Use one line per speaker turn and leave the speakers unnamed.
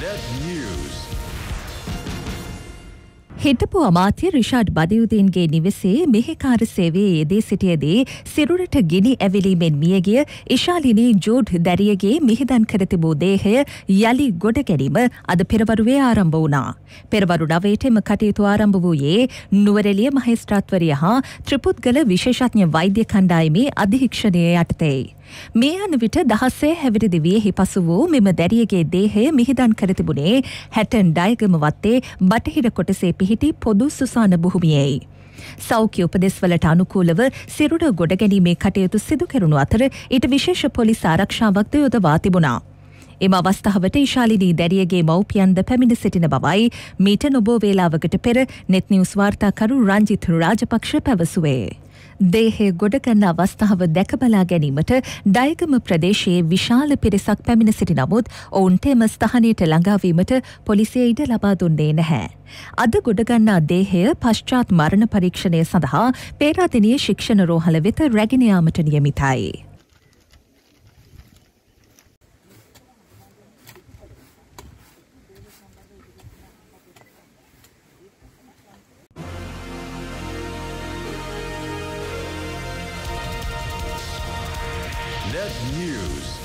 Net News.
හිටපු අමාත්‍ය රිෂාඩ් බදයුදීන්ගේ නිවසේ මෙහෙකාර සේවයේ යෙදී සිටියදී සිරුරට ගිනි ඇවිලීමෙන් මියගිය ඉශාලිනී ජෝඩ් දැරියගේ මිහිදන් කර තිබූ දේහය යළි ගොඩ ගැනීම අද පෙරවරුවේ ආරම්භ වුණා. පෙරවරු නවයට එම කටයුතු ආරම්භ වූයේ නුවරෙලිය මහේස්ත්‍රාත්වරිය හා ත්‍රිපුද්ගල විශේෂඥ වෛද්‍ය කණ්ඩායමේ අධීක්ෂණය යටතේ. මේ යන විට දහස්සේ හැවිරිදි වියෙහි පසු වූ මෙම දැරියගේ දේහය මිහිදන් කර තිබුණේ හැටන් ඩයගම වත්තේ බටහිර කොටසේ පිහිටි පොදු සුසාන භූමියයි. සෞඛ්‍ය උපදෙස්වලට අනුකූලව සිරුර ගොඩගැනීමේ කටයුතු සිදු කෙරුණු අතර ඊට විශේෂ පොලිස් ආරක්ෂාවක්ද යොදවා තිබුණා. එම අවස්ථාවට ඉශාලිනී දැරියගේ මව්පියන්ද පැමිණ සිටින බවයි මීට නොබෝ වේලාවකට පෙර නෙත් නිවස් වාර්තාකරු රංජිත් රාජපක්ෂ පැවසුවේ. දේහය ගොඩගන්න අවස්ථාව දැකබලා ගැනීමට ඩයගම ප්‍රදේශයේ විශාල පිරිසක් පැමිණ සිටි නමුත් ඔවුන්ට එම ස්ථානයට ළඟාවීමට පොලිසිය ඉඩ ලබා දුන්නේ නැහැ. අද ගොඩගන්නා දේහය පශ්චාත් මරණ පරීක්ෂණය සඳහා පේරාදෙනිය ශික්ෂණ රෝහල වෙත රැගෙන යාමට නියමිතයි.
Net News.